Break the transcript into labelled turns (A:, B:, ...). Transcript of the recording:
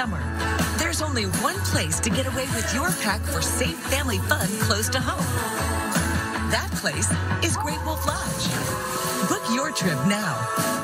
A: summer. There's only one place to get away with your pack for safe family fun close to home. That place is Great Wolf Lodge. Book your trip now.